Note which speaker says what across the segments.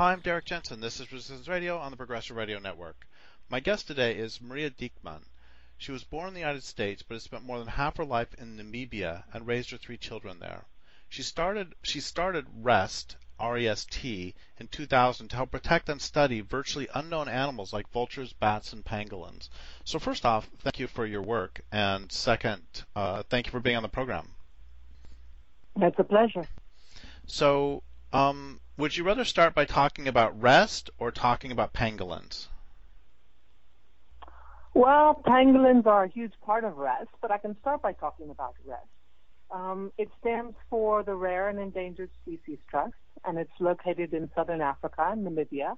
Speaker 1: Hi, I'm Derrick Jensen. This is Resistance Radio on the Progressive Radio Network. My guest today is Maria Diekmann. She was born in the United States, but has spent more than half her life in Namibia and raised her three children there. She started she started REST, R-E-S-T, in 2000 to help protect and study virtually unknown animals like vultures, bats, and pangolins. So first off, thank you for your work, and second, uh, thank you for being on the program.
Speaker 2: That's a pleasure.
Speaker 1: So, um, would you rather start by talking about REST or talking about pangolins?
Speaker 2: Well, pangolins are a huge part of REST, but I can start by talking about REST. Um, it stands for the Rare and Endangered Species Trust, and it's located in southern Africa, Namibia,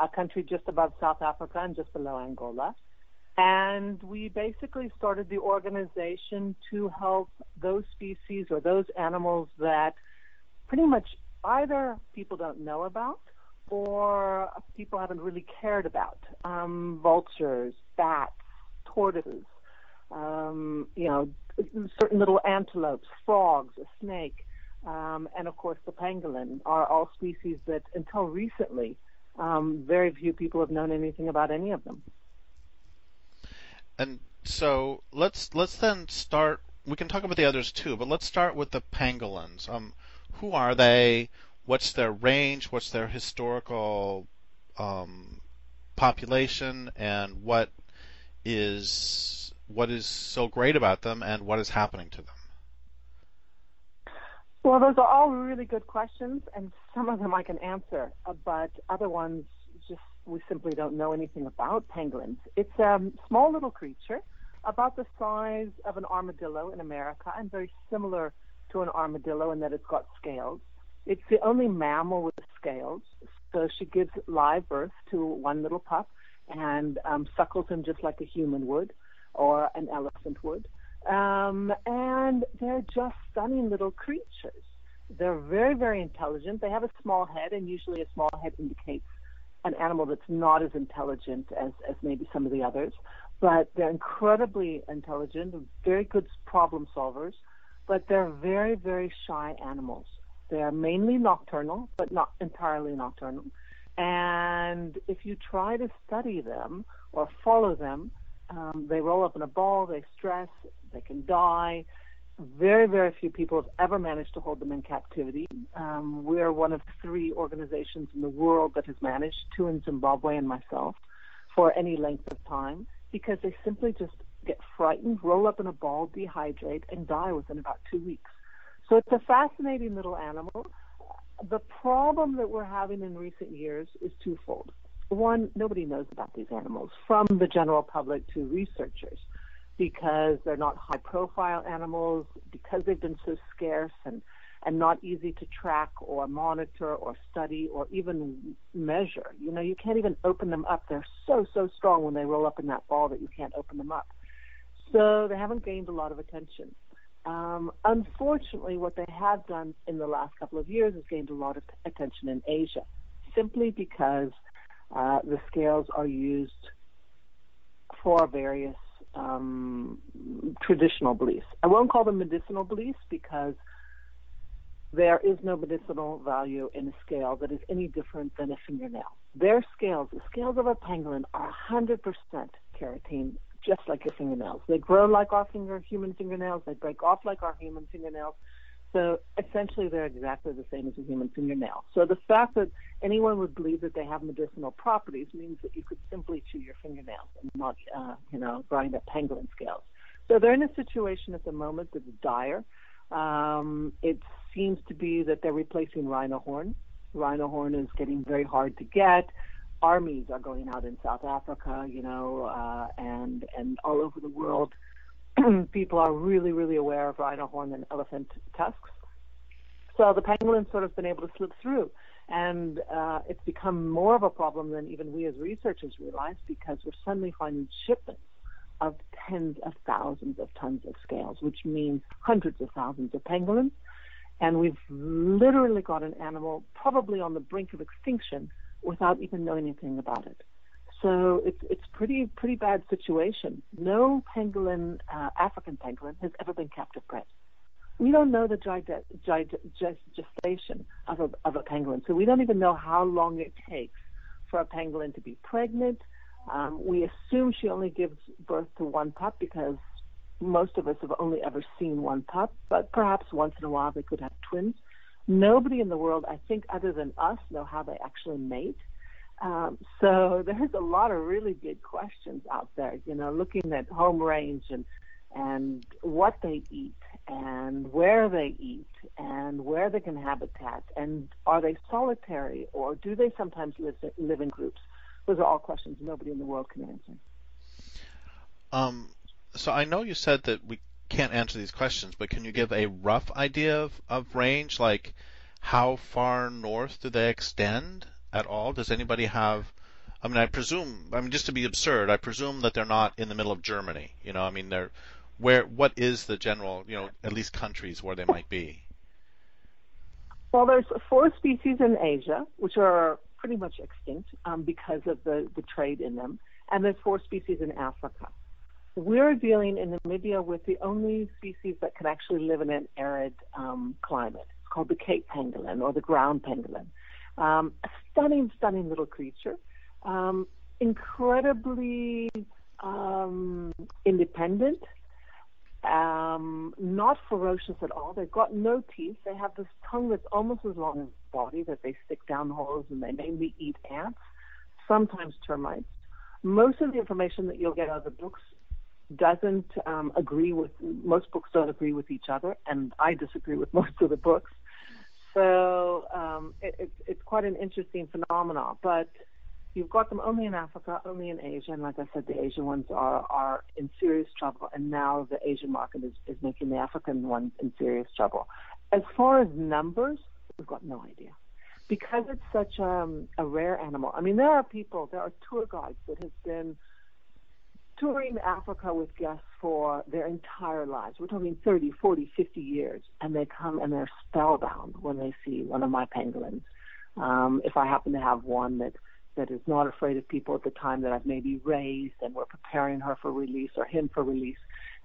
Speaker 2: a country just above South Africa and just below Angola. And we basically started the organization to help those species or those animals that pretty much either people don't know about or people haven't really cared about. Um, vultures, bats, tortoises, um, you know, certain little antelopes, frogs, a snake, um, and of course the pangolin are all species that until recently um, very few people have known anything about any of them.
Speaker 1: And so let's let's then start. We can talk about the others too, but let's start with the pangolins. Um, who are they? What's their range? What's their historical um, population? And what is what is so great about them? And what is happening to them?
Speaker 2: Well, those are all really good questions, and some of them I can answer, uh, but other ones just we simply don't know anything about pangolins. It's a small little creature, about the size of an armadillo in America, and very similar to an armadillo in that it's got scales. It's the only mammal with scales, so she gives live birth to one little pup and um, suckles him just like a human would or an elephant would. Um, and they're just stunning little creatures. They're very, very intelligent. They have a small head, and usually a small head indicates an animal that's not as intelligent as, as maybe some of the others. But they're incredibly intelligent, very good problem solvers, but they're very, very shy animals. They're mainly nocturnal, but not entirely nocturnal. And if you try to study them or follow them, um, they roll up in a ball, they stress, they can die. Very, very few people have ever managed to hold them in captivity. Um, we're one of three organizations in the world that has managed, two in Zimbabwe and myself, for any length of time, because they simply just get frightened, roll up in a ball, dehydrate, and die within about two weeks. So it's a fascinating little animal. The problem that we're having in recent years is twofold one, nobody knows about these animals from the general public to researchers because they're not high profile animals, because they've been so scarce and, and not easy to track or monitor or study or even measure. You know, you can't even open them up. They're so, so strong when they roll up in that ball that you can't open them up. So they haven't gained a lot of attention. Um, unfortunately, what they have done in the last couple of years is gained a lot of attention in Asia, simply because uh, the scales are used for various um, traditional beliefs. I won't call them medicinal beliefs because there is no medicinal value in a scale that is any different than a fingernail. Their scales, the scales of a pangolin, are 100% keratin, just like your fingernails. They grow like our finger, human fingernails. They break off like our human fingernails. So essentially, they're exactly the same as a human fingernail. So the fact that anyone would believe that they have medicinal properties means that you could simply chew your fingernails and not, uh, you know, grind up pangolin scales. So they're in a situation at the moment that's dire. Um, it seems to be that they're replacing rhino horn. Rhino horn is getting very hard to get. Armies are going out in South Africa, you know, uh, and and all over the world people are really, really aware of rhino horn and elephant tusks. So the pangolin's sort of been able to slip through. And uh, it's become more of a problem than even we as researchers realize because we're suddenly finding shipments of tens of thousands of tons of scales, which means hundreds of thousands of pangolins. And we've literally got an animal probably on the brink of extinction without even knowing anything about it. So it's it's pretty pretty bad situation. No pangolin, uh, African pangolin, has ever been captive bred. We don't know the gestation of a, of a pangolin, so we don't even know how long it takes for a pangolin to be pregnant. Um, we assume she only gives birth to one pup because most of us have only ever seen one pup, but perhaps once in a while they could have twins. Nobody in the world, I think, other than us, know how they actually mate. Um, so there's a lot of really big questions out there. You know, looking at home range and and what they eat and where they eat and where they can habitat and are they solitary or do they sometimes live live in groups? Those are all questions nobody in the world can answer.
Speaker 1: Um, so I know you said that we can't answer these questions, but can you give a rough idea of, of range? Like, how far north do they extend at all? Does anybody have? I mean, I presume. I mean, just to be absurd, I presume that they're not in the middle of Germany. You know, I mean, they're where. What is the general? You know, at least countries where they might be.
Speaker 2: Well, there's four species in Asia which are pretty much extinct um, because of the, the trade in them, and there's four species in Africa. We're dealing in Namibia with the only species that can actually live in an arid um, climate. It's called the Cape pangolin or the ground pangolin. Um, a stunning, stunning little creature. Um, incredibly um, independent, um, not ferocious at all. They've got no teeth. They have this tongue that's almost as long as the body that they stick down holes and they mainly eat ants, sometimes termites. Most of the information that you'll get out of the books doesn't um, agree with most books don't agree with each other, and I disagree with most of the books. So um, it, it's it's quite an interesting phenomenon. But you've got them only in Africa, only in Asia, and like I said, the Asian ones are are in serious trouble, and now the Asian market is is making the African ones in serious trouble. As far as numbers, we've got no idea. Because it's such um, a rare animal. I mean, there are people, there are tour guides that have been touring Africa with guests for their entire lives. We're talking 30, 40, 50 years, and they come and they're spellbound when they see one of my pangolins. Um, if I happen to have one that that is not afraid of people at the time that I've maybe raised and we're preparing her for release or him for release,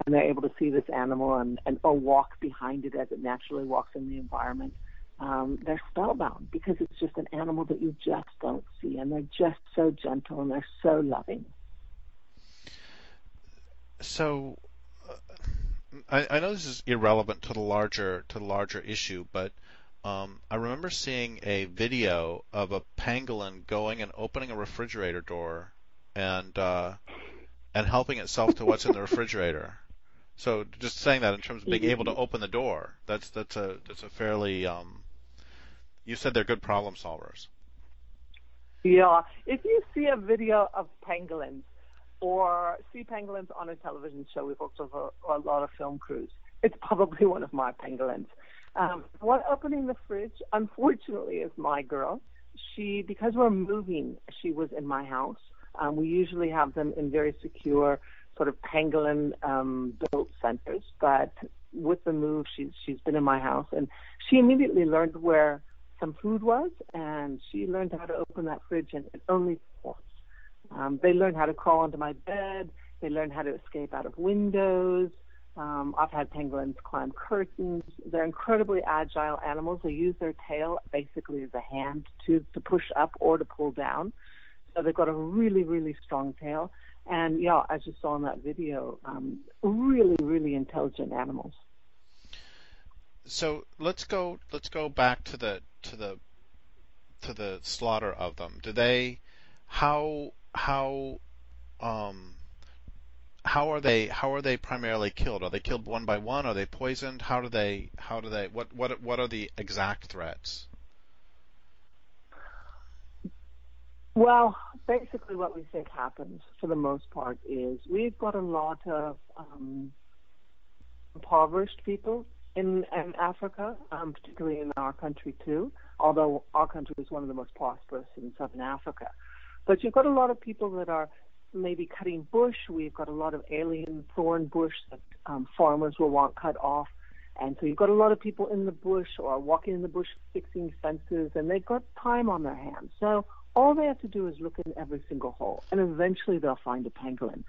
Speaker 2: and they're able to see this animal and, and or walk behind it as it naturally walks in the environment. Um, they're spellbound because it's just an animal that you just don't see, and they're just so gentle and they're so loving
Speaker 1: so uh, I, I know this is irrelevant to the larger to the larger issue, but um, I remember seeing a video of a pangolin going and opening a refrigerator door and uh, and helping itself to what's in the refrigerator. So just saying that in terms of being able to open the door, that's that's a that's a fairly um, you said they're good problem solvers.
Speaker 2: Yeah, if you see a video of pangolins or see pangolins on a television show. We've worked with a, lot of film crews. It's probably one of my pangolins. Um, what opening the fridge, unfortunately, is my girl. She, because we're moving, she was in my house. Um, we usually have them in very secure, sort of pangolin um, built centers, but with the move, she's she's been in my house, and she immediately learned where some food was, and she learned how to open that fridge, and it only um, they learn how to crawl onto my bed. They learn how to escape out of windows. Um, I've had pangolins climb curtains. They're incredibly agile animals. They use their tail basically as a hand to, to push up or to pull down. So they've got a really, really strong tail. And yeah, as you saw in that video, um, really, really intelligent animals.
Speaker 1: So let's go. Let's go back to the to the to the slaughter of them. Do they? How how um, how are they how are they primarily killed? Are they killed one by one? Are they poisoned? How do they how do they what what what are the exact threats?
Speaker 2: Well, basically, what we think happens for the most part is we've got a lot of um, impoverished people in, in Africa, um, particularly in our country too. Although our country is one of the most prosperous in Southern Africa, but you've got a lot of people that are maybe cutting bush. We've got a lot of alien thorn bush that um, farmers will want cut off. And so you've got a lot of people in the bush or walking in the bush fixing fences, and they've got time on their hands. So all they have to do is look in every single hole, and eventually they'll find a pangolin.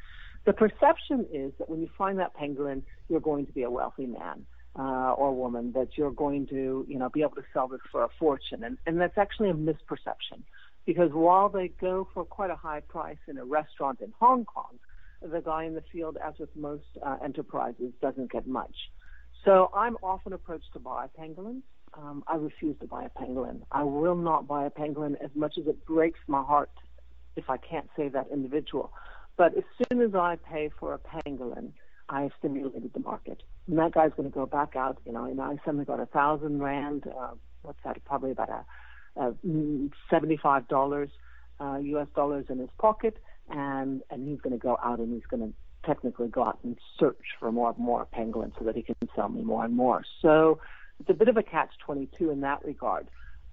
Speaker 2: The perception is that when you find that pangolin, you're going to be a wealthy man. uh, or woman that you're going to, you know, be able to sell this for a fortune, and and that's actually a misperception, because while they go for quite a high price in a restaurant in Hong Kong, the guy in the field, as with most uh, enterprises, doesn't get much. So I'm often approached to buy pangolins. Um, I refuse to buy a pangolin. I will not buy a pangolin as much as it breaks my heart if I can't save that individual. But as soon as I pay for a pangolin, I stimulated the market. And that guy's going to go back out, you know, and I suddenly got a thousand rand, uh, what's that, probably about a, a $75 uh, US dollars in his pocket. And, and he's going to go out and he's going to technically go out and search for more and more pangolins so that he can sell me more and more. So it's a bit of a catch 22 in that regard.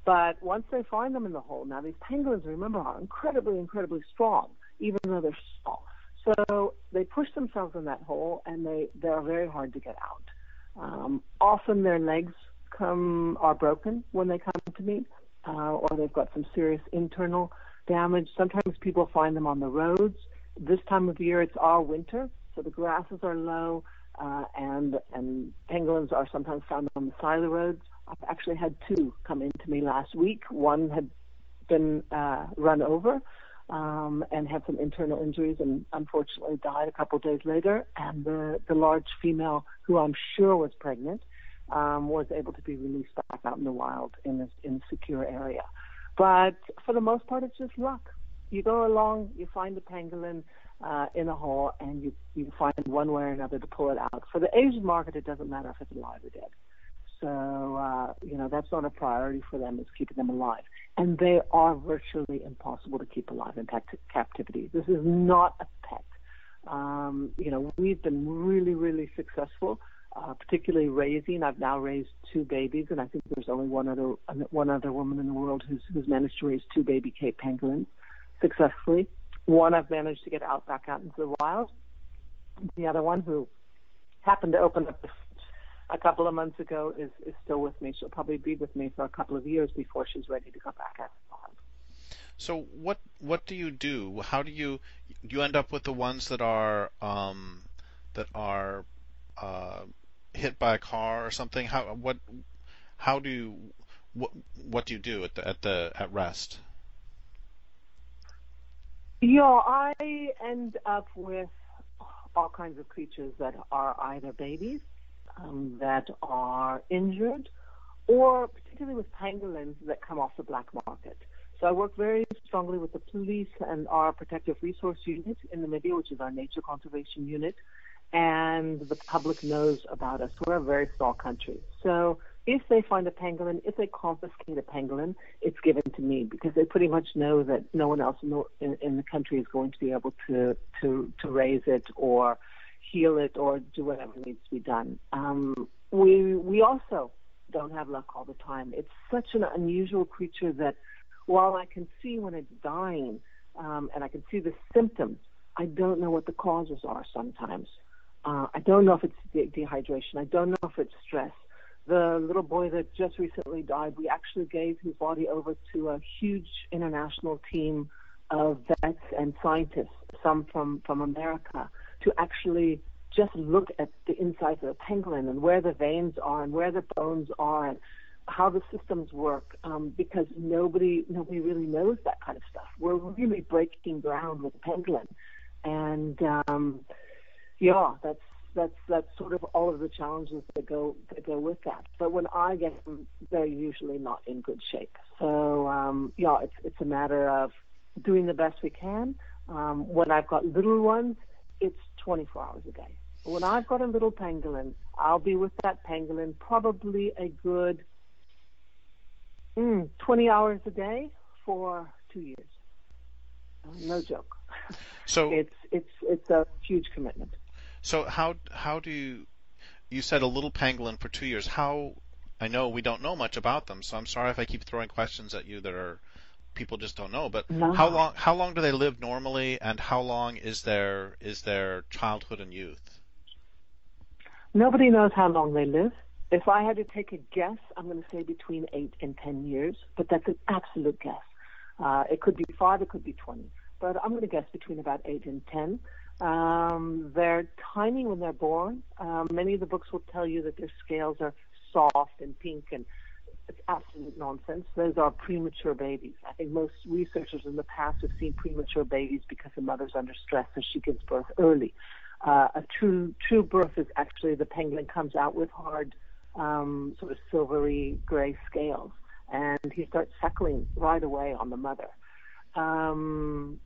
Speaker 2: But once they find them in the hole, now these pangolins, remember, are incredibly, incredibly strong, even though they're small. So they push themselves in that hole, and they they are very hard to get out. Um, often their legs come are broken when they come to me, uh, or they've got some serious internal damage. Sometimes people find them on the roads. This time of year, it's our winter, so the grasses are low, uh, and and pangolins are sometimes found on the side of the roads. I've actually had two come into me last week. One had been uh, run over um, and had some internal injuries and unfortunately died a couple of days later. And the, the large female, who I'm sure was pregnant, um, was able to be released back out in the wild in a, in a secure area. But for the most part, it's just luck. You go along, you find the pangolin uh, in a hole, and you you find one way or another to pull it out. For the Asian market, it doesn't matter if it's alive or dead. So, uh, you know, that's not a priority for them, it's keeping them alive. And they are virtually impossible to keep alive in captivity. This is not a pet. Um, you know, we've been really, really successful, uh, particularly raising. I've now raised two babies, and I think there's only one other one other woman in the world who's, who's managed to raise two baby Cape pangolins successfully. One I've managed to get out back out into the wild. The other one, who happened to open up a couple of months ago is, is still with me. She'll probably be with me for a couple of years before she's ready to go back out.
Speaker 1: So what what do you do? How do you you end up with the ones that are um, that are uh, hit by a car or something? How what how do you what what do you do at the at the at REST?
Speaker 2: Yeah, I end up with all kinds of creatures that are either babies um, that are injured, or particularly with pangolins that come off the black market. So I work very strongly with the police and our protective resource unit in the Namibia, which is our nature conservation unit, and the public knows about us. We're a very small country. So if they find a pangolin, if they confiscate a pangolin, it's given to me because they pretty much know that no one else in the, in, in the country is going to be able to, to, to raise it or heal it or do whatever needs to be done. Um, we we also don't have luck all the time. It's such an unusual creature that while I can see when it's dying um, and I can see the symptoms, I don't know what the causes are sometimes. Uh, I don't know if it's de- dehydration. I don't know if it's stress. The little boy that just recently died, we actually gave his body over to a huge international team of vets and scientists, some from, from America, to actually just look at the insides of a pangolin and where the veins are and where the bones are and how the systems work um, because nobody nobody really knows that kind of stuff. We're really breaking ground with pangolin, and um, yeah, that's that's that's sort of all of the challenges that go that go with that. But when I get them, they're usually not in good shape. So um, yeah, it's it's a matter of doing the best we can. Um, when I've got little ones, it's 24 hours a day. When I've got a little pangolin, I'll be with that pangolin probably a good mm, 20 hours a day for two years. No joke.
Speaker 1: So
Speaker 2: it's it's it's a huge commitment.
Speaker 1: So how how do you you said a little pangolin for two years? How I know we don't know much about them, so I'm sorry if I keep throwing questions at you that are people just don't know. But
Speaker 2: no.
Speaker 1: how long how long do they live normally, and how long is their is their childhood and youth?
Speaker 2: Nobody knows how long they live. If I had to take a guess, I'm going to say between eight and ten years, but that's an absolute guess. Uh, it could be five, it could be twenty, but I'm going to guess between about eight and ten. Um, they're tiny when they're born. Um, many of the books will tell you that their scales are soft and pink, and it's absolute nonsense. Those are premature babies. I think most researchers in the past have seen premature babies because the mother's under stress and she gives birth early. Uh, a true true birth is actually the pangolin comes out with hard, um, sort of silvery gray scales, and he starts suckling right away on the mother. Um,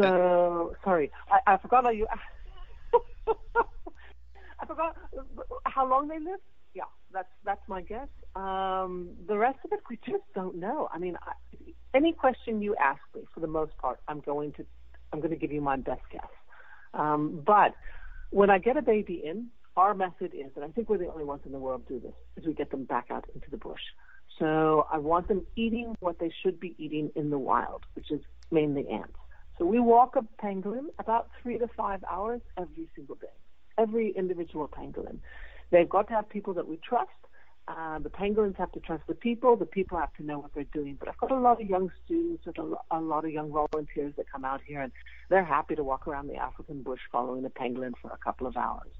Speaker 2: so sorry, I, I forgot how you. I forgot how long they live. Yeah, that's that's my guess. Um, the rest of it, we just don't know. I mean, I, any question you ask me, for the most part, I'm going to I'm going to give you my best guess. Um, but when I get a baby in, our method is, and I think we're the only ones in the world do this, is we get them back out into the bush. So I want them eating what they should be eating in the wild, which is mainly ants. So we walk a pangolin about three to five hours every single day, every individual pangolin. They've got to have people that we trust. Uh, the pangolins have to trust the people. The people have to know what they're doing. But I've got a lot of young students and a, a lot of young volunteers that come out here, and they're happy to walk around the African bush following a pangolin for a couple of hours.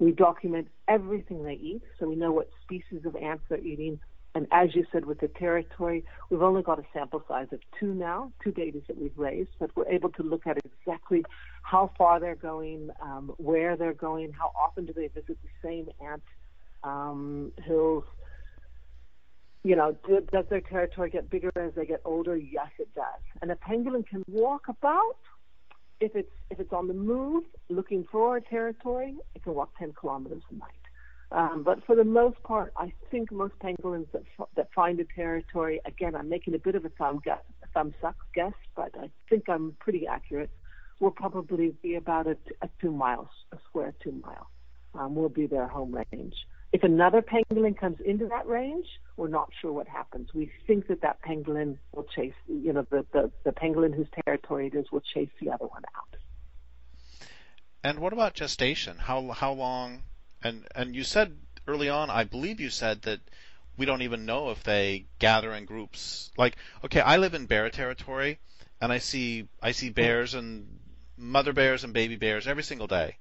Speaker 2: We document everything they eat, so we know what species of ants they're eating, and as you said, with the territory, we've only got a sample size of two now, two babies that we've raised, but we're able to look at exactly how far they're going, um, where they're going, how often do they visit the same ant um, hills. You know, do, does their territory get bigger as they get older? Yes, it does. And a pangolin can walk about if it's if it's on the move, looking for a territory. It can walk 10 kilometers a night. Um, but for the most part, I think most pangolins that that find a territory, again, I'm making a bit of a thumb guess, thumb guess, but I think I'm pretty accurate. Will probably be about a, a two miles, a square two mile. Um, will be their home range. If another pangolin comes into that range, we're not sure what happens. We think that that pangolin will chase, you know, the, the, the pangolin whose territory it is will chase the other one out.
Speaker 1: And what about gestation? How how long and and you said early on, I believe you said that we don't even know if they gather in groups. Like, okay, I live in bear territory, and I see I see bears and mother bears and baby bears every single day,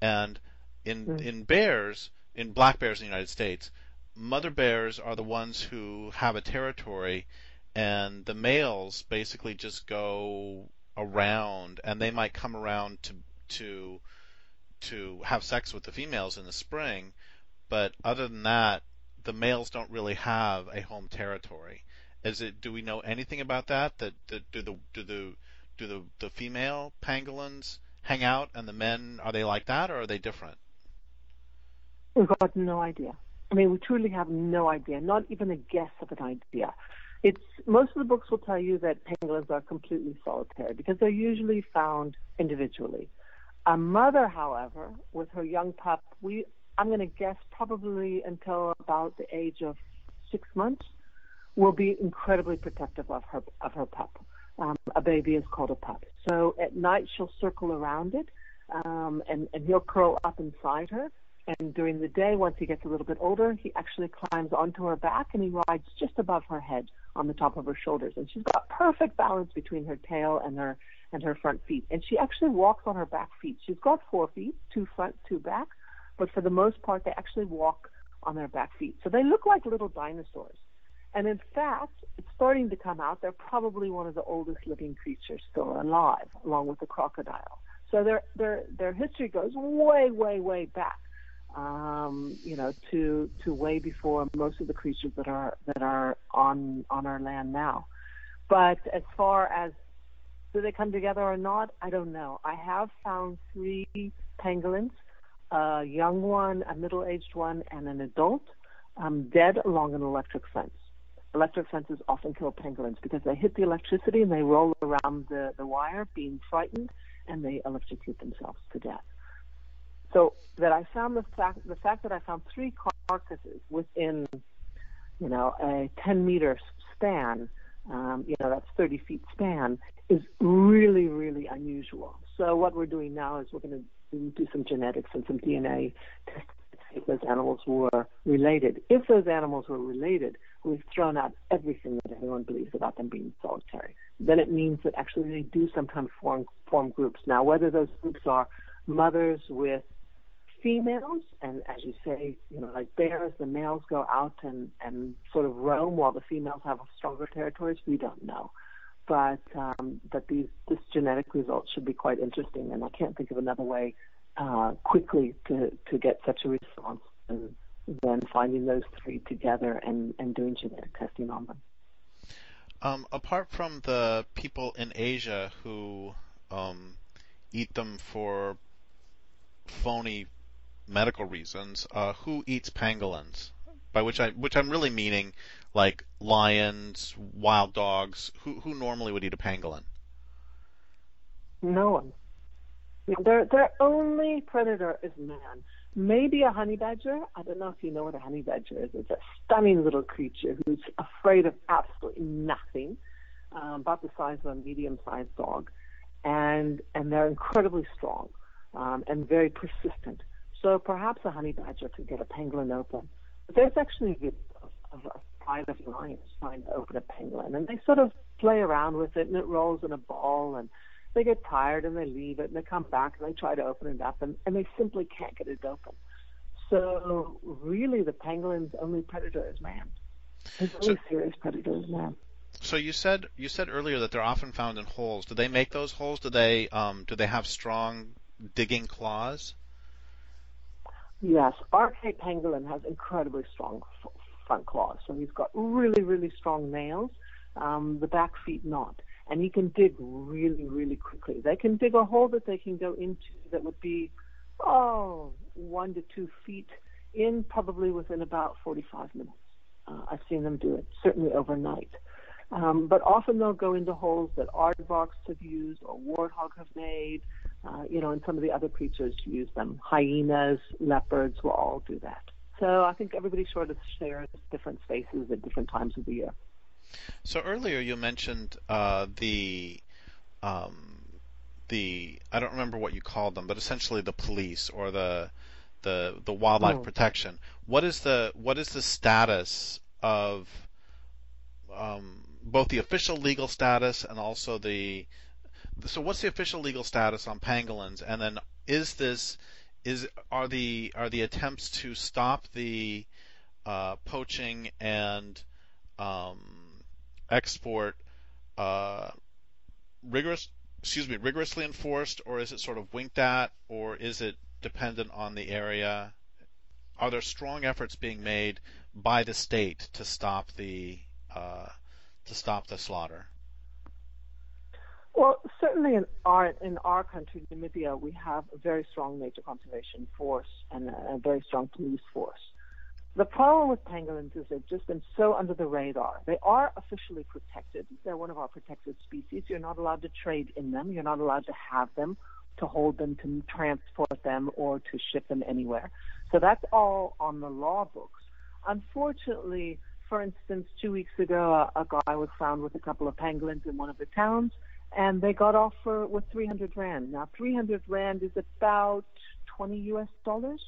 Speaker 1: and in mm. in bears, in black bears in the United States, mother bears are the ones who have a territory, and the males basically just go around, and they might come around to to to have sex with the females in the spring, but other than that, the males don't really have a home territory. Is it? Do we know anything about that? That, that do the do the do the the female pangolins hang out, and the men are they like that, or are they different?
Speaker 2: We've got no idea. I mean, we truly have no idea, not even a guess of an idea. It's most of the books will tell you that pangolins are completely solitary because they're usually found individually. A mother, however, with her young pup, we I'm going to guess probably until about the age of six months, will be incredibly protective of her of her pup. Um, a baby is called a pup. So at night she'll circle around it, um, and and he'll curl up inside her. And during the day, once he gets a little bit older, he actually climbs onto her back and he rides just above her head on the top of her shoulders. And she's got perfect balance between her tail and her and her front feet. And she actually walks on her back feet. She's got four feet, two front, two back, but for the most part, they actually walk on their back feet. So they look like little dinosaurs. And in fact, it's starting to come out. They're probably one of the oldest living creatures still alive, along with the crocodile. So their their their history goes way, way, way back. Um, you know, to to way before most of the creatures that are that are on on our land now. But as far as do they come together or not? I don't know. I have found three pangolins, a young one, a middle-aged one, and an adult, um, dead along an electric fence. Electric fences often kill pangolins because they hit the electricity and they roll around the, the wire, being frightened, and they electrocute themselves to death. So that I found the fact the fact that I found three carcasses within, you know, a 10 meter span um, you know, that's 30 feet span, is really, really unusual. So what we're doing now is we're going to do some genetics and some DNA see if those animals were related. If those animals were related, we've thrown out everything that everyone believes about them being solitary. Then it means that actually they do sometimes form form groups. Now, whether those groups are mothers with females, and as you say, you know, like bears, the males go out and and sort of roam while the females have stronger territories. We don't know, but um, these this genetic result should be quite interesting, and I can't think of another way uh, quickly to to get such a response and than finding those three together and, and doing genetic testing on them.
Speaker 1: Um, apart from the people in Asia who um, eat them for phony medical reasons, uh, who eats pangolins? By which I which I'm really meaning like lions, wild dogs. Who who normally would eat a pangolin?
Speaker 2: No one. Their their only predator is man. Maybe a honey badger. I don't know if you know what a honey badger is. It's a stunning little creature who's afraid of absolutely nothing, um, about the size of a medium-sized dog, and and they're incredibly strong um, and very persistent. So perhaps a honey badger could get a pangolin open. But there's actually a video of, of private lions trying to open a pangolin, and they sort of play around with it, and it rolls in a ball, and they get tired and they leave it, and they come back and they try to open it up, and, and they simply can't get it open. So really, the pangolin's only predator is man. His only so, serious predator is man.
Speaker 1: So you said you said earlier that they're often found in holes. Do they make those holes? Do they um, do they have strong digging claws?
Speaker 2: Yes, Cape pangolin has incredibly strong f- front claws. So he's got really, really strong nails. Um, the back feet not, and he can dig really, really quickly. They can dig a hole that they can go into that would be, oh, one to two feet in probably within about 45 minutes. Uh, I've seen them do it, certainly overnight. Um, but often they'll go into holes that aardvarks have used or warthog have made. Uh, you know, and some of the other creatures use them. Hyenas, leopards will all do that. So I think everybody sort of shares different spaces at different times of the year.
Speaker 1: So earlier you mentioned uh, the um, the I don't remember what you called them, but essentially the police or the the the wildlife oh. protection. What is the what is the status of um, both the official legal status and also the so what's the official legal status on pangolins? And then is this is are the are the attempts to stop the uh, poaching and um, export uh, rigorous excuse me rigorously enforced, or is it sort of winked at, or is it dependent on the area? Are there strong efforts being made by the state to stop the uh, to stop the slaughter?
Speaker 2: Well, certainly in our in our country, Namibia, we have a very strong nature conservation force and a, a very strong police force. The problem with pangolins is they've just been so under the radar. They are officially protected. They're one of our protected species. You're not allowed to trade in them. You're not allowed to have them, to hold them, to transport them, or to ship them anywhere. So that's all on the law books. Unfortunately, for instance, two weeks ago, a, a guy was found with a couple of pangolins in one of the towns and they got off for with 300 rand. Now, 300 rand is about 20 U.S. dollars,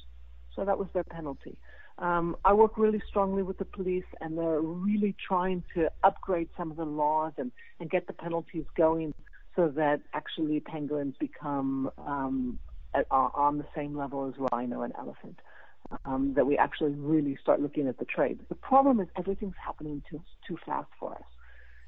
Speaker 2: so that was their penalty. Um, I work really strongly with the police, and they're really trying to upgrade some of the laws and, and get the penalties going so that actually pangolins become um, at, on the same level as rhino and elephant. Um, that we actually really start looking at the trade. The problem is everything's happening too too fast for us.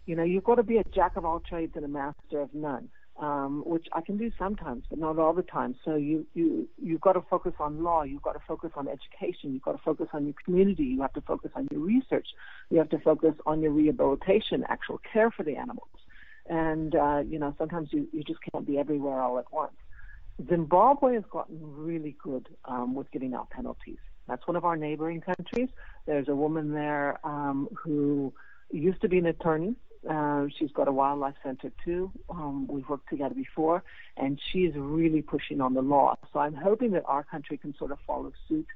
Speaker 2: You know, you've got to be a jack of all trades and a master of none, um, which I can do sometimes, but not all the time. So you you you've got to focus on law. You've got to focus on education. You've got to focus on your community. You have to focus on your research. You have to focus on your rehabilitation, actual care for the animals. And uh, you know, sometimes you you just can't be everywhere all at once. Zimbabwe has gotten really good um, with giving out penalties. That's one of our neighboring countries. There's a woman there um, who used to be an attorney uh, she's got a wildlife center too. Um, we've worked together before, and she's really pushing on the law. So I'm hoping that our country can sort of follow suit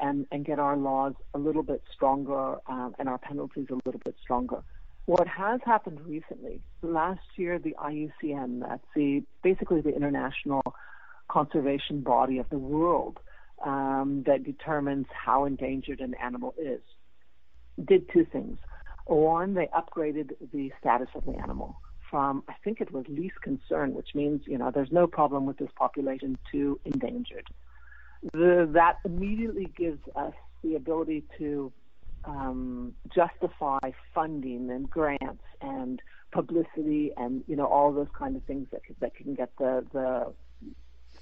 Speaker 2: and, and get our laws a little bit stronger um, and our penalties a little bit stronger. What has happened recently, last year, the IUCN, that's the basically the international conservation body of the world um, that determines how endangered an animal is, did two things. One, they upgraded the status of the animal from, I think it was least concern, which means, you know, there's no problem with this population, to endangered. The, that immediately gives us the ability to um, justify funding and grants and publicity and you know all those kind of things that that can get the the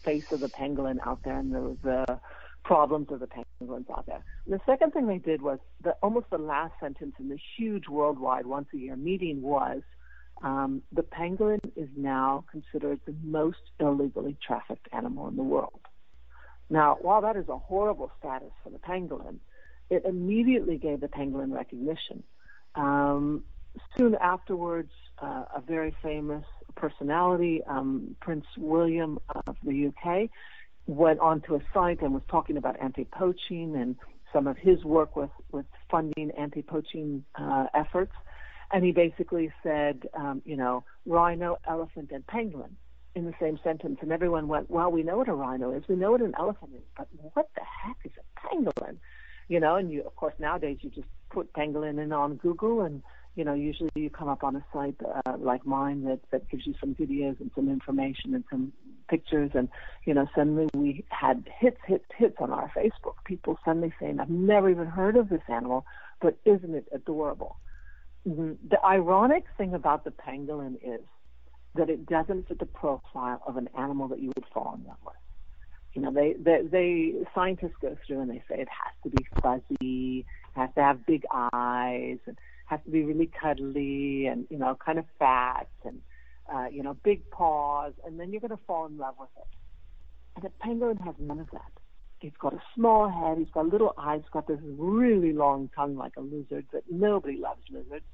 Speaker 2: face of the pangolin out there and the, the problems of the pangolins out there. The second thing they did was the almost the last sentence in the huge worldwide once a year meeting was um, the pangolin is now considered the most illegally trafficked animal in the world. Now, while that is a horrible status for the pangolin, it immediately gave the pangolin recognition. Um, soon afterwards, uh, a very famous personality, um, Prince William of the UK, went on to a site and was talking about anti-poaching and some of his work with, with funding anti-poaching uh, efforts. And he basically said, um, you know, rhino, elephant, and pangolin in the same sentence. And everyone went, well, we know what a rhino is. We know what an elephant is. But what the heck is a pangolin? You know, and you, of course, nowadays you just put pangolin in on Google and you know, usually you come up on a site uh, like mine that, that gives you some videos and some information and some pictures. And, you know, suddenly we had hits, hits, hits on our Facebook. People suddenly saying, I've never even heard of this animal, but isn't it adorable? Mm-hmm. The ironic thing about the pangolin is that it doesn't fit the profile of an animal that you would fall in love with. You know, they, they, they scientists go through and they say it has to be fuzzy, has to have big eyes, and has to be really cuddly and you know kind of fat and uh, you know big paws, and then you're going to fall in love with it. And the pangolin has none of that. He's got a small head. He's got little eyes. He's got this really long tongue like a lizard. But nobody loves lizards.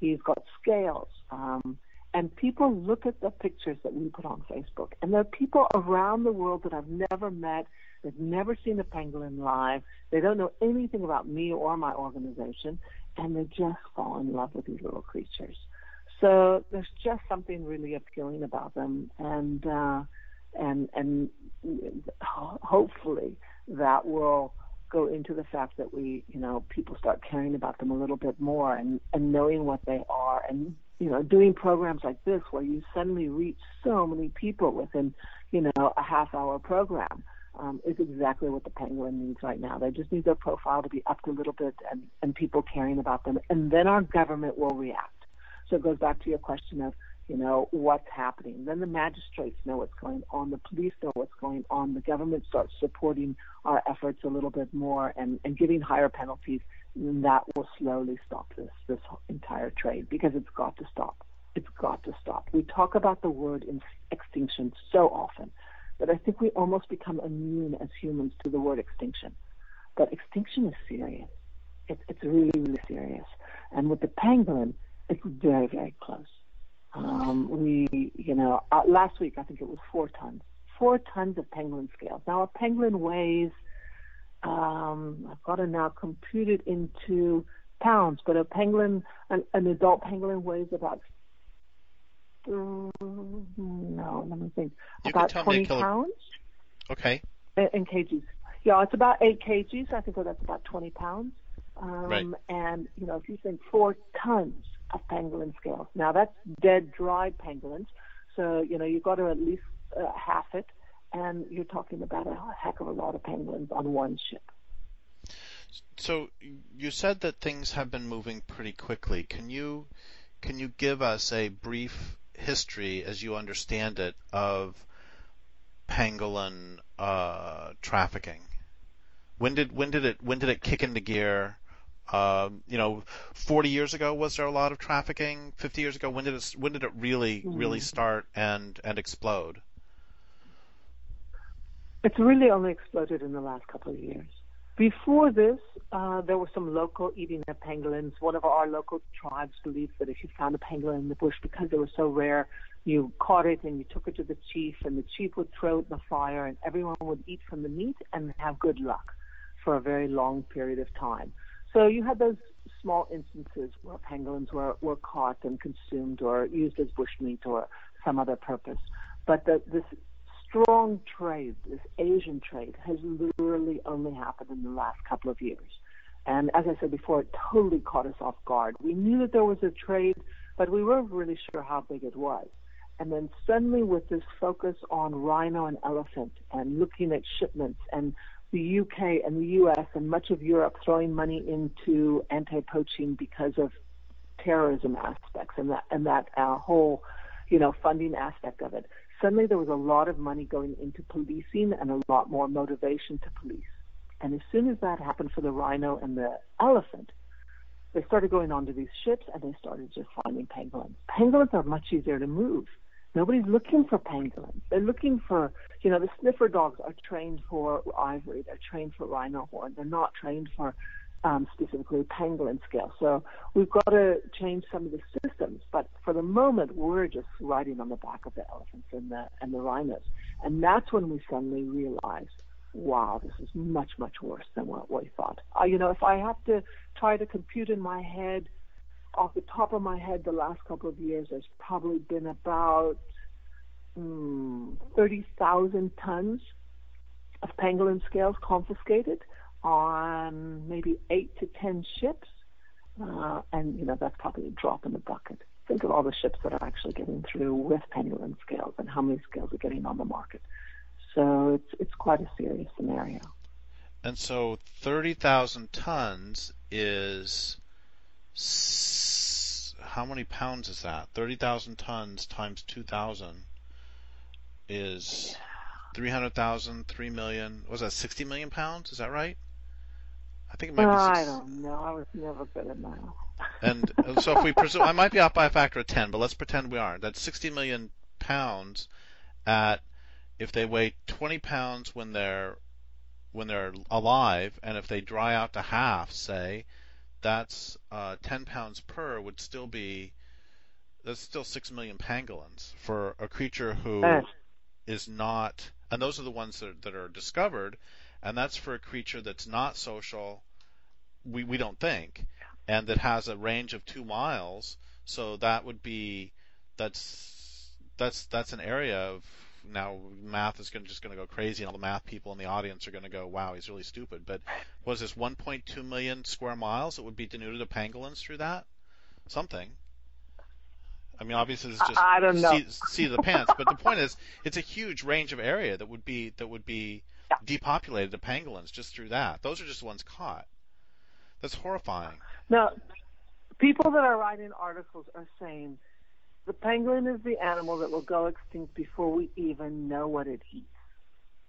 Speaker 2: He's got scales. Um, and people look at the pictures that we put on Facebook, and there are people around the world that I've never met. They've never seen a pangolin live. They don't know anything about me or my organization and they just fall in love with these little creatures. So there's just something really appealing about them, and uh, and and hopefully that will go into the fact that we, you know, people start caring about them a little bit more and and knowing what they are, and you know, doing programs like this where you suddenly reach so many people within, you know, a half hour program um, is exactly what the pangolin needs right now. They just need their profile to be upped a little bit and, and people caring about them. And then our government will react. So it goes back to your question of, you know, what's happening. Then the magistrates know what's going on. The police know what's going on. The government starts supporting our efforts a little bit more and, and giving higher penalties. And that will slowly stop this, this entire trade because it's got to stop. It's got to stop. We talk about the word extinction so often that I think we almost become immune as humans to the word extinction. But extinction is serious. It's, it's really, really serious. And with the pangolin, it's very, very close. Um, we, you know, uh, last week I think it was four tons, four tons of pangolin scales. Now a pangolin weighs, um, I've got to now compute it into pounds, but a pangolin, an, an adult pangolin weighs about no, let me think.
Speaker 1: You
Speaker 2: about 20
Speaker 1: kilo-
Speaker 2: pounds
Speaker 1: Okay.
Speaker 2: in, in kgs. Yeah, it's about 8 kgs. I think that's about 20 pounds. Um,
Speaker 1: Right.
Speaker 2: And, you know, if you think four tons of pangolin scales. Now, that's dead, dried pangolins. So, you know, you've got to at least uh, half it. And you're talking about a heck of a lot of pangolins on one ship.
Speaker 1: So you said that things have been moving pretty quickly. Can you can you give us a brief history, as you understand it, of pangolin uh, trafficking? When did when did it when did it kick into gear? Um, you know, 40 years ago was there a lot of trafficking? 50 years ago, when did it when did it really really start and and explode?
Speaker 2: It's really only exploded in the last couple of years. Before this, uh, there were some local eating of pangolins. One of our local tribes believed that if you found a pangolin in the bush, because they were so rare, you caught it and you took it to the chief, and the chief would throw it in the fire, and everyone would eat from the meat and have good luck for a very long period of time. So you had those small instances where pangolins were, were caught and consumed or used as bushmeat or some other purpose. But the, this strong trade, this Asian trade, has literally only happened in the last couple of years. And as I said before, it totally caught us off guard. We knew that there was a trade, but we weren't really sure how big it was. And then suddenly, with this focus on rhino and elephant and looking at shipments and the UK and the US and much of Europe throwing money into anti-poaching because of terrorism aspects and that and that uh, whole, you know, funding aspect of it. Suddenly, there was a lot of money going into policing and a lot more motivation to police. And as soon as that happened for the rhino and the elephant, they started going onto these ships and they started just finding pangolins. Pangolins are much easier to move. Nobody's looking for pangolins. They're looking for, you know, the sniffer dogs are trained for ivory. They're trained for rhino horn. They're not trained for um, specifically pangolin scale. So we've got to change some of the systems. But for the moment, we're just riding on the back of the elephants and the and the rhinos. And that's when we suddenly realize, wow, this is much much worse than what we thought. Uh, you know, if I have to try to compute in my head off the top of my head, the last couple of years, there's probably been about mm, 30,000 tons of pangolin scales confiscated on maybe eight to 10 ships. Uh, and, you know, that's probably a drop in the bucket. Think of all the ships that are actually getting through with pangolin scales and how many scales are getting on the market. So it's, it's quite a serious scenario.
Speaker 1: And so 30,000 tons is how many pounds is that? 30,000 tons times 2,000 is 300,000, 3 million. Was that 60 million pounds? Is that right?
Speaker 2: I think it might be. Uh, six... I don't know. I was never good at math.
Speaker 1: and so if we presume, I might be off by a factor of 10, but let's pretend we aren't. That's 60 million pounds at if they weigh 20 pounds when they're when they're alive, and if they dry out to half, say, that's uh, 10 pounds per would still be that's still 6 million pangolins for a creature who is not and those are the ones that, that are discovered and that's for a creature that's not social we we don't think and that has a range of 2 miles so that would be that's that's that's an area of now math is going just going to go crazy, and all the math people in the audience are going to go, "Wow, he's really stupid." But was this 1.2 million square miles that would be denuded of pangolins through that? Something. I mean, obviously, it's just
Speaker 2: I don't know.
Speaker 1: See, see the pants, but the point is, it's a huge range of area that would be that would be yeah. depopulated of pangolins just through that. Those are just the ones caught. That's horrifying.
Speaker 2: Now, people that are writing articles are saying the pangolin is the animal that will go extinct before we even know what it eats.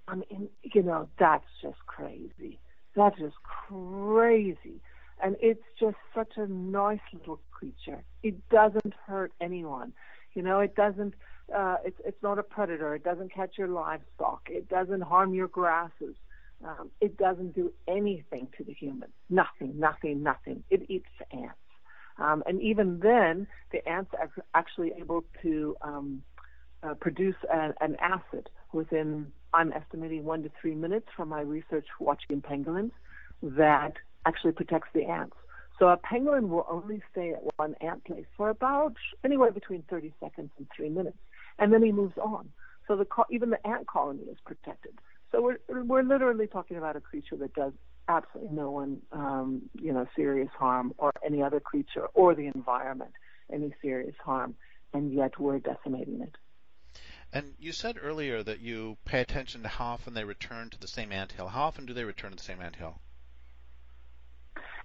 Speaker 2: I mean, you know, that's just crazy. That's just crazy. And it's just such a nice little creature. It doesn't hurt anyone. You know, it doesn't, uh, it's, it's not a predator. It doesn't catch your livestock. It doesn't harm your grasses. Um, it doesn't do anything to the human. Nothing, nothing, nothing. It eats ants. Um, and even then, the ants are actually able to um, uh, produce a, an acid within, I'm estimating, one to three minutes from my research watching pangolins that actually protects the ants. So a pangolin will only stay at one ant place for about anywhere between 30 seconds and three minutes, and then he moves on. So the even the ant colony is protected. So we're we're literally talking about a creature that does absolutely no one, um, you know, serious harm or any other creature or the environment any serious harm, and yet we're decimating it.
Speaker 1: And you said earlier that you pay attention to how often they return to the same anthill. How often do they return to the same anthill?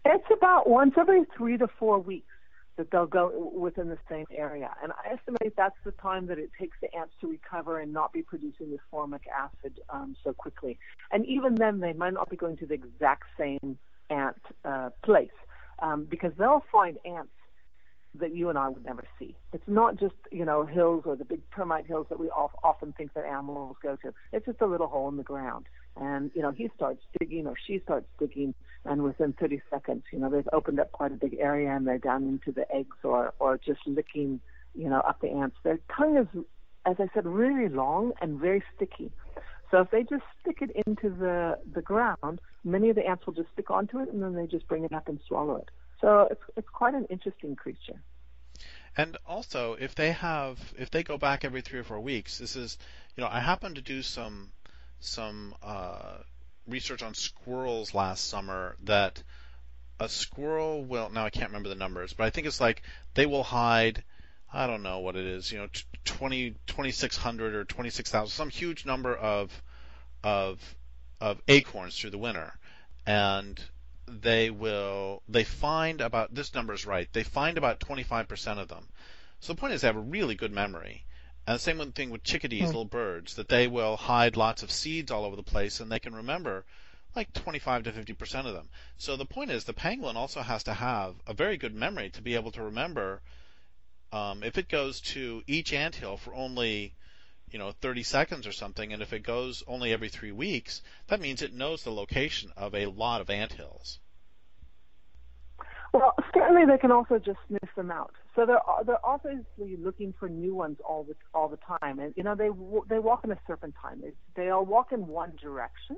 Speaker 2: It's about once every three to four weeks that they'll go within the same area. And I estimate that's the time that it takes the ants to recover and not be producing this formic acid um, so quickly. And even then, they might not be going to the exact same ant uh, place um, because they'll find ants that you and I would never see. It's not just you know hills or the big termite hills that we often think that animals go to. It's just a little hole in the ground, and you know he starts digging or she starts digging, and within 30 seconds, you know they've opened up quite a big area and they're down into the eggs or or just licking you know up the ants. Their tongue is, as I said, really long and very sticky. So if they just stick it into the the ground, many of the ants will just stick onto it and then they just bring it up and swallow it. So it's it's quite an interesting creature.
Speaker 1: And also, if they have, if they go back every three or four weeks, this is, you know, I happen to do some some uh, research on squirrels last summer that a squirrel will now I can't remember the numbers, but I think it's like they will hide I don't know what it is, you know, 20 2600 or 26,000 some huge number of of of acorns through the winter. And they will they find about this number is right. They find about 25% of them. So the point is they have a really good memory. And the same thing with chickadees, mm. little birds, that they will hide lots of seeds all over the place and they can remember like 25 to 50 percent of them. So the point is, the pangolin also has to have a very good memory to be able to remember. Um, if it goes to each anthill for only, you know, 30 seconds or something, and if it goes only every three weeks, that means it knows the location of a lot of anthills.
Speaker 2: Well, certainly they can also just sniff them out. So they're they're obviously looking for new ones all the all the time, and you know they they walk in a serpentine. They they all walk in one direction,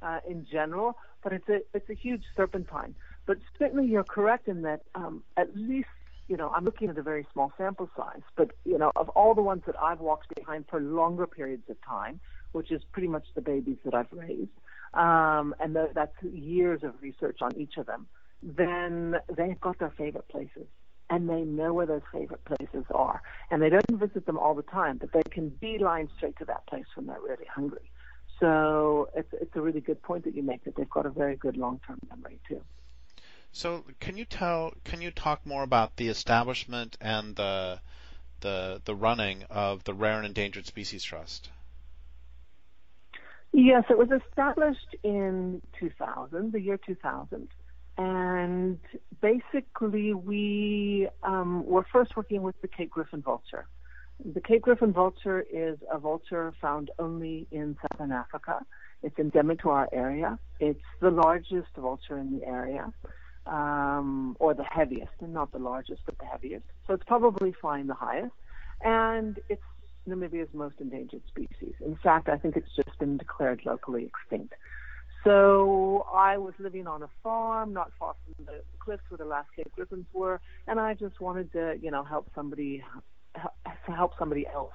Speaker 2: uh, in general, but it's a it's a huge serpentine. But certainly you're correct in that um, at least you know I'm looking at a very small sample size, but you know of all the ones that I've walked behind for longer periods of time, which is pretty much the babies that I've raised, um, and the, that's years of research on each of them. Then they've got their favorite places and they know where those favorite places are. And they don't visit them all the time, but they can beeline straight to that place when they're really hungry. So it's it's a really good point that you make that they've got a very good long-term memory too.
Speaker 1: So can you tell can you talk more about the establishment and the the the running of the Rare and Endangered Species Trust?
Speaker 2: Yes, it was established in 2000, the year 2000, and basically we um, were first working with the Cape Griffon vulture. The Cape Griffon vulture is a vulture found only in southern Africa. It's endemic to our area. It's the largest vulture in the area, um, or the heaviest, and not the largest, but the heaviest. So it's probably flying the highest. And it's Namibia's most endangered species. In fact, I think it's just been declared locally extinct. So I was living on a farm not far from the cliffs where the last Cape Griffons were, and I just wanted to, you know, help somebody to help somebody else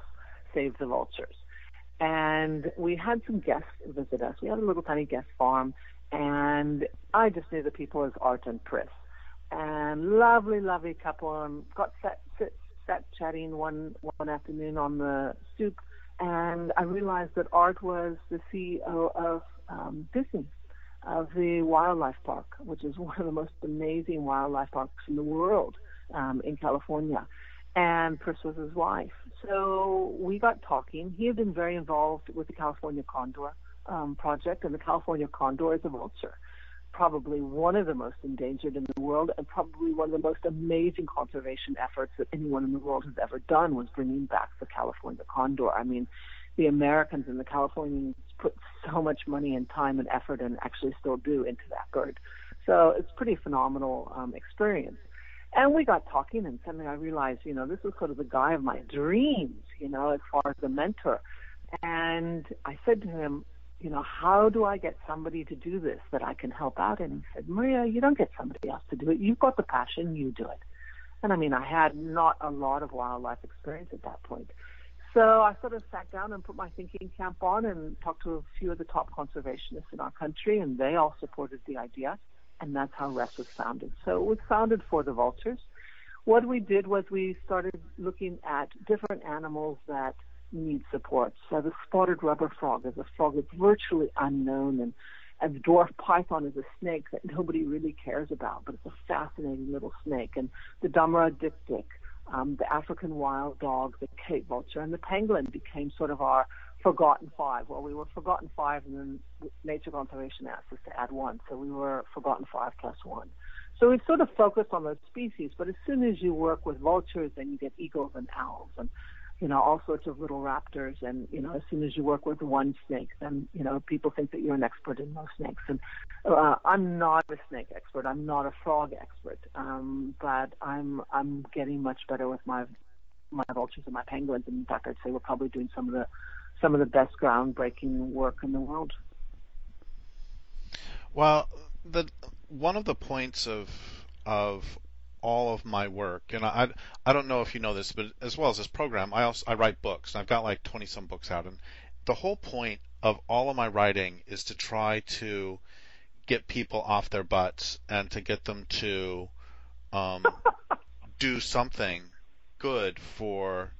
Speaker 2: save the vultures. And we had some guests visit us. We had a little tiny guest farm, and I just knew the people as Art and Pris. And lovely, lovely couple. And got sat, sit, sat chatting one one afternoon on the stoop, and I realized that Art was the CEO of um, Disney, of the wildlife park, which is one of the most amazing wildlife parks in the world um, in California and Chris was his wife. So we got talking. He had been very involved with the California Condor um, project, and the California Condor is a vulture, probably one of the most endangered in the world, and probably one of the most amazing conservation efforts that anyone in the world has ever done was bringing back the California Condor. I mean, the Americans and the Californians put so much money and time and effort, and actually still do, into that bird. So it's pretty phenomenal um, experience. And we got talking, and suddenly I realized, you know, this is sort of the guy of my dreams, you know, as far as a mentor. And I said to him, you know, how do I get somebody to do this that I can help out? And he said, Maria, you don't get somebody else to do it. You've got the passion, you do it. And I mean, I had not a lot of wildlife experience at that point. So I sort of sat down and put my thinking cap on and talked to a few of the top conservationists in our country, and they all supported the idea and that's how REST was founded. So it was founded for the vultures. What we did was we started looking at different animals that need support. So the spotted rubber frog is a frog that's virtually unknown, and, and the dwarf python is a snake that nobody really cares about, but it's a fascinating little snake. And the Damara dik um, the African wild dog, the Cape vulture, and the pangolin became sort of our forgotten five. Well, we were forgotten five, and then Nature Conservation asked us to add one, so we were forgotten five plus one. So we sort of focused on those species, but as soon as you work with vultures, then you get eagles and owls and you know all sorts of little raptors, and you know as soon as you work with one snake, then you know people think that you're an expert in those snakes. And uh, I'm not a snake expert. I'm not a frog expert, um, but I'm I'm getting much better with my my vultures and my pangolins. And in fact, I'd say we're probably doing some of the some of the best groundbreaking work in the world.
Speaker 1: Well, the one of the points of of all of my work, and I I don't know if you know this, but as well as this program, I also I write books, and I've got like 20 some books out, and the whole point of all of my writing is to try to get people off their butts and to get them to um, do something good for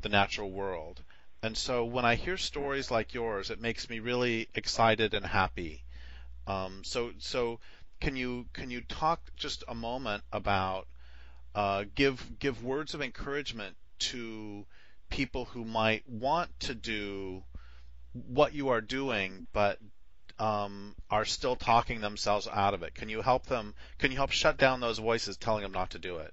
Speaker 1: the natural world. And so when I hear stories like yours, it makes me really excited and happy. Um, so so can you can you talk just a moment about uh, give give words of encouragement to people who might want to do what you are doing, but um, are still talking themselves out of it? Can you help them? Can you help shut down those voices telling them not to do it?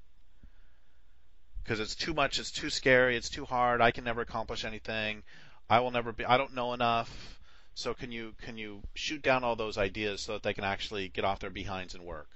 Speaker 1: Because it's too much, it's too scary, it's too hard. I can never accomplish anything. I will never be. I don't know enough. So can you can you shoot down all those ideas so that they can actually get off their behinds and work?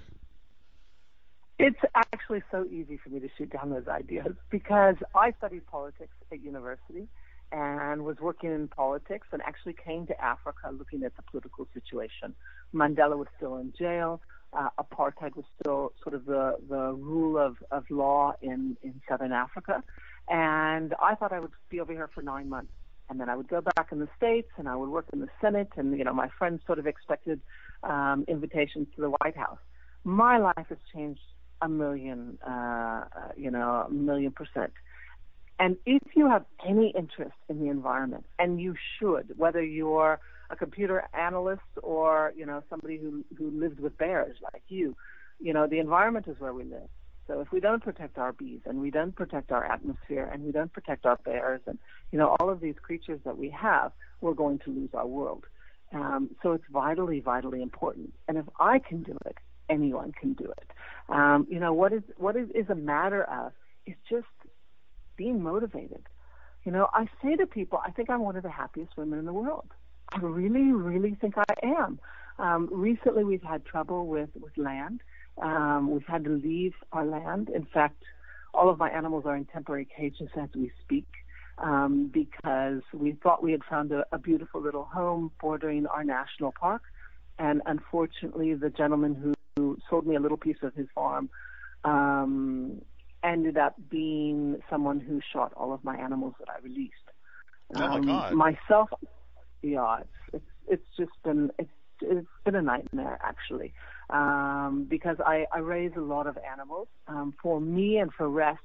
Speaker 2: It's actually so easy for me to shoot down those ideas because I studied politics at university and was working in politics and actually came to Africa looking at the political situation. Mandela was still in jail. Uh, apartheid was still sort of the, the rule of, of law in, in southern Africa. And I thought I would be over here for nine months. And then I would go back in the States and I would work in the Senate. And, you know, my friends sort of expected um, invitations to the White House. My life has changed a million, uh, uh you know, a million percent. And if you have any interest in the environment, and you should, whether you're a computer analyst or you know somebody who who lives with bears like you, you know the environment is where we live. So if we don't protect our bees and we don't protect our atmosphere and we don't protect our bears and you know all of these creatures that we have, we're going to lose our world. Um, so it's vitally, vitally important. And if I can do it, anyone can do it. Um, you know what is what is, is a matter of is just being motivated. You know, I say to people, I think I'm one of the happiest women in the world. I really, really think I am. Um, recently, we've had trouble with with land. Um, we've had to leave our land. In fact, all of my animals are in temporary cages as we speak um, because we thought we had found a, a beautiful little home bordering our national park, and unfortunately, the gentleman who, who sold me a little piece of his farm um, ended up being someone who shot all of my animals that I released.
Speaker 1: Oh my um, God!
Speaker 2: Myself, yeah, it's it's it's just been it's it's been a nightmare actually, um, because I I raise a lot of animals um, for me and for REST.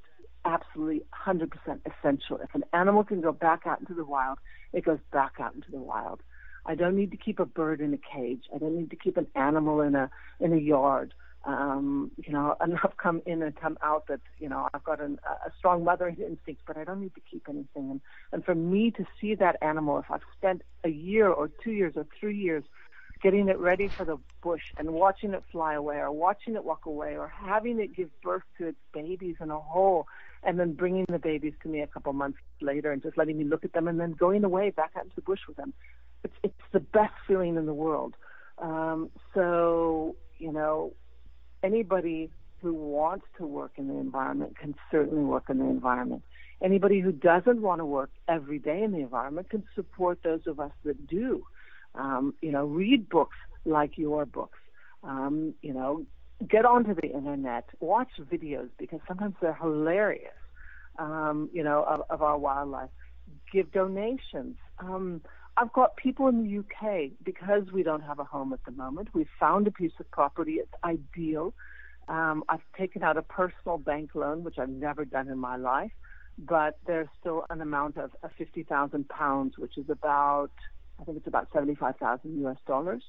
Speaker 2: Absolutely, 100% essential. If an animal can go back out into the wild, it goes back out into the wild. I don't need to keep a bird in a cage. I don't need to keep an animal in a in a yard um, you know, enough come in and come out that, you know, I've got an, a strong mothering instinct, but I don't need to keep anything. And, and for me to see that animal, if I've spent a year or two years or three years getting it ready for the bush and watching it fly away or watching it walk away or having it give birth to its babies in a hole and then bringing the babies to me a couple months later and just letting me look at them and then going away back out into the bush with them. It's, it's the best feeling in the world. Um, so, you know, anybody who wants to work in the environment can certainly work in the environment. Anybody who doesn't want to work every day in the environment can support those of us that do. Um, you know, read books like your books. Um, you know, get onto the internet, watch videos because sometimes they're hilarious. Um, you know, of, of our wildlife. Give donations. Um, I've got people in the UK because we don't have a home at the moment. We've found a piece of property. It's ideal. Um, I've taken out a personal bank loan, which I've never done in my life, but there's still an amount of, of 50,000 pounds, which is about, I think it's about 75,000 US dollars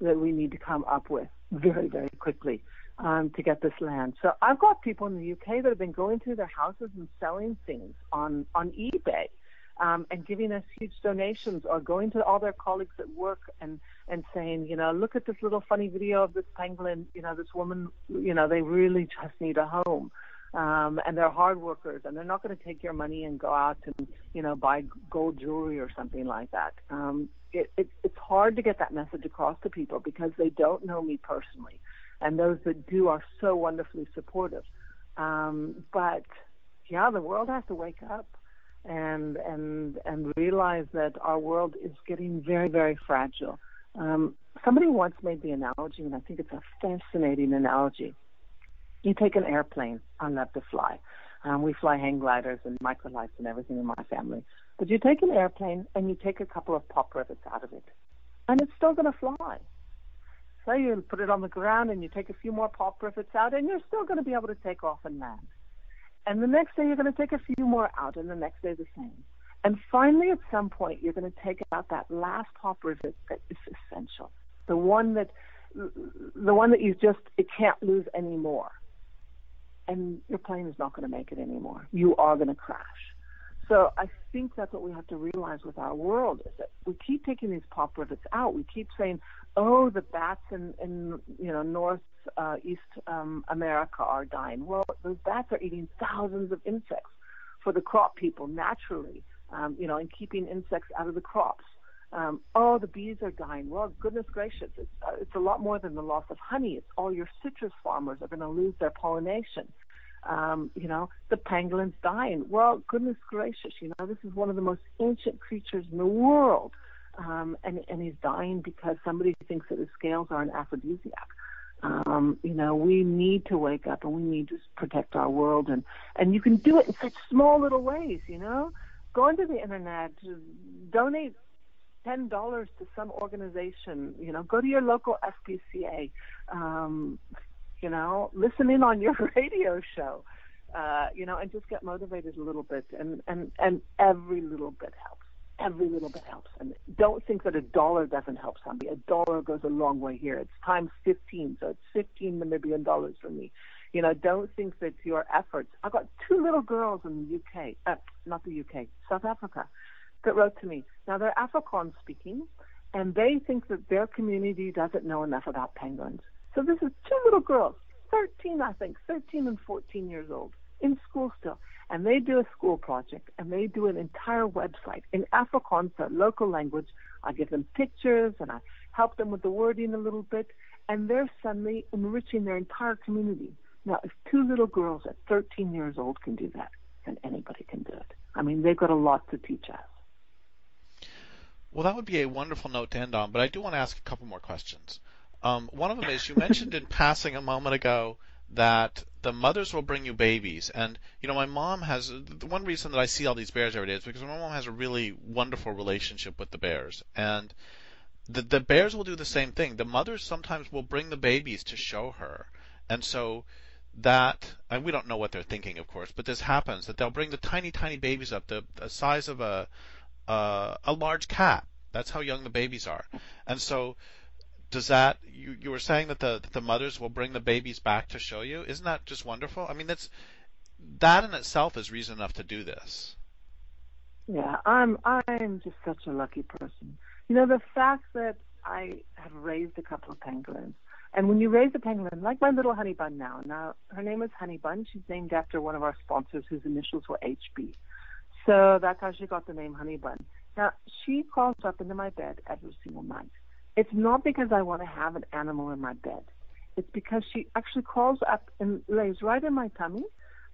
Speaker 2: that we need to come up with very, very quickly um, to get this land. So I've got people in the UK that have been going through their houses and selling things on, on eBay um, and giving us huge donations or going to all their colleagues at work and and saying, you know, look at this little funny video of this pangolin, you know, this woman, you know, they really just need a home. Um, and they're hard workers and they're not going to take your money and go out and, you know, buy gold jewelry or something like that. Um, it, it, it's hard to get that message across to people because they don't know me personally. And those that do are so wonderfully supportive. Um, but yeah, the world has to wake up and and and realize that our world is getting very very fragile. Um, somebody once made the analogy, and I think it's a fascinating analogy. You take an airplane. I love to fly. Um, we fly hang gliders and microlights and everything in my family. But you take an airplane and you take a couple of pop rivets out of it, and it's still going to fly. So you put it on the ground and you take a few more pop rivets out, and you're still going to be able to take off and land. And the next day, you're going to take a few more out, and the next day, the same. And finally, at some point, you're going to take out that last pop rivet that is essential, the one that, the one that you just it can't lose anymore. And your plane is not going to make it anymore. You are going to crash. So I think that's what we have to realize with our world is that we keep taking these pop rivets out. We keep saying, "Oh, the bats in, in you know North uh, East um, America are dying." Well, those bats are eating thousands of insects for the crop people naturally, um, you know, and keeping insects out of the crops. Um, oh, the bees are dying. Well, goodness gracious, it's, uh, it's a lot more than the loss of honey. It's all your citrus farmers are going to lose their pollination um, you know, the pangolin's dying. Well, goodness gracious, you know, this is one of the most ancient creatures in the world. Um, and, and he's dying because somebody thinks that his scales are an aphrodisiac. Um, you know, we need to wake up and we need to protect our world and, and you can do it in such small little ways, you know. Go onto the internet, donate ten dollars to some organization. You know, go to your local SPCA. Um, you know, listen in on your radio show, uh, you know, and just get motivated a little bit. And, and, and every little bit helps. Every little bit helps. And don't think that a dollar doesn't help somebody. A dollar goes a long way here. It's times 15, so it's 15 Namibian dollars for me. You know, don't think that your efforts. I've got two little girls in the UK, uh, not the UK, South Africa, that wrote to me. Now they're Afrikaans speaking, and they think that their community doesn't know enough about pangolins. So this is two little girls, 13, I think, 13 and 14 years old, in school still. And they do a school project and they do an entire website in Afrikaans, their local language. I give them pictures and I help them with the wording a little bit. And they're suddenly enriching their entire community. Now, if two little girls at 13 years old can do that, then anybody can do it. I mean, they've got a lot to teach us.
Speaker 1: Well, that would be a wonderful note to end on, but I do want to ask a couple more questions. Um, one of them is you mentioned in passing a moment ago that the mothers will bring you babies, and you know my mom has the one reason that I see all these bears every day is because my mom has a really wonderful relationship with the bears, and the the bears will do the same thing. The mothers sometimes will bring the babies to show her, and so that and we don't know what they're thinking, of course, but this happens that they'll bring the tiny tiny babies up, the, the size of a uh, a large cat. That's how young the babies are, and so does that you you were saying that the that the mothers will bring the babies back to show you? Isn't that just wonderful? I mean, that's that in itself is reason enough to do this.
Speaker 2: Yeah, I'm I'm just such a lucky person. You know, the fact that I have raised a couple of pangolins, and when you raise a pangolin, like my little honey bun now, now her name is Honey Bun. She's named after one of our sponsors whose initials were HB. So that's how she got the name Honey Bun. Now she crawls up into my bed every single night. It's not because I want to have an animal in my bed. It's because she actually crawls up and lays right in my tummy,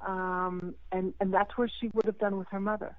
Speaker 2: um, and and that's where she would have done with her mother.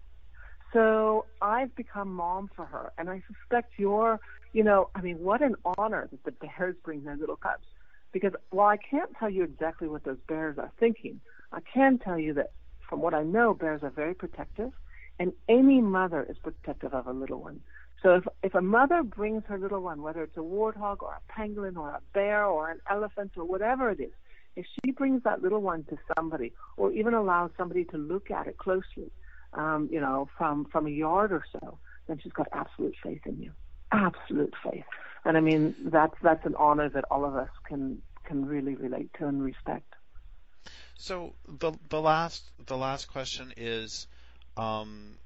Speaker 2: So I've become mom for her, and I suspect you're, you know, I mean, what an honor that the bears bring their little cubs. Because while I can't tell you exactly what those bears are thinking, I can tell you that from what I know, bears are very protective, and any mother is protective of a little one. So if, if a mother brings her little one, whether it's a warthog or a pangolin or a bear or an elephant or whatever it is, if she brings that little one to somebody or even allows somebody to look at it closely, um, you know, from, from a yard or so, then she's got absolute faith in you. Absolute faith. And I mean, that's, that's an honor that all of us can, can really relate to and respect.
Speaker 1: So the, the last, the last question is, um,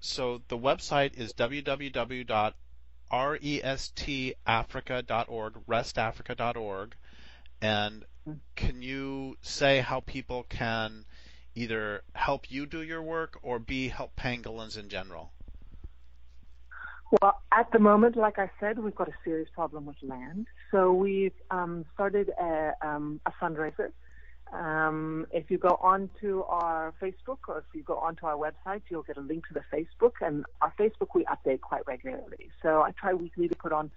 Speaker 1: so the website is www.restafrica.org, restafrica.org, and can you say how people can either help you do your work or b help pangolins in general?
Speaker 2: Well, at the moment, like I said, we've got a serious problem with land. So we've um, started a, um, a fundraiser um, if you go onto our Facebook or if you go onto our website, you'll get a link to the Facebook. And our Facebook we update quite regularly. So I try weekly to put on,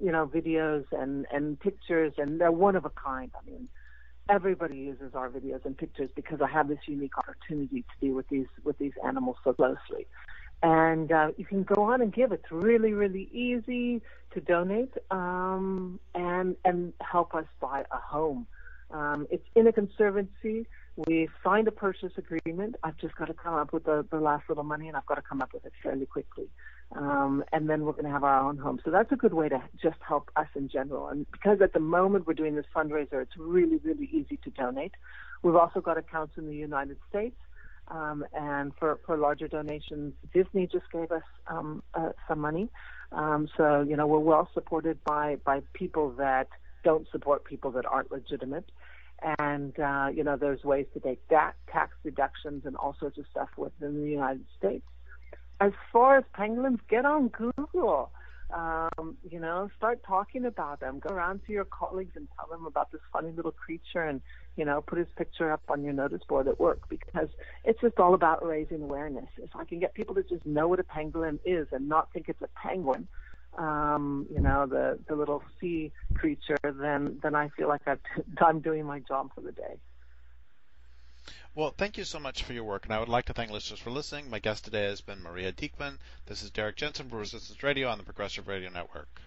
Speaker 2: you know, videos and and pictures, and they're one of a kind. I mean, everybody uses our videos and pictures because I have this unique opportunity to be with these with these animals so closely. and uh, you can go on and give. It's really, really easy to donate um, and and help us buy a home. Um, it's in a conservancy. We signed a purchase agreement. I've just got to come up with the, the last little money, and I've got to come up with it fairly quickly. Um, and then we're going to have our own home. So that's a good way to just help us in general. And because at the moment we're doing this fundraiser, it's really, really easy to donate. We've also got accounts in the United States. Um, and for, for larger donations, Disney just gave us um, uh, some money. Um, so, you know, we're well supported by, by people that don't support people that aren't legitimate. And, uh, you know, there's ways to take that tax deductions and all sorts of stuff within the United States. As far as pangolins, get on Google. Um, you know, start talking about them. Go around to your colleagues and tell them about this funny little creature and, you know, put his picture up on your notice board at work because it's just all about raising awareness. If I can get people to just know what a pangolin is and not think it's a penguin, um, you know, the, the little sea creature, then, then I feel like I'm doing my job for the day.
Speaker 1: Well, thank you so much for your work, and I would like to thank listeners for listening. My guest today has been Maria Diekmann. This is Derrick Jensen for Resistance Radio on the Progressive Radio Network.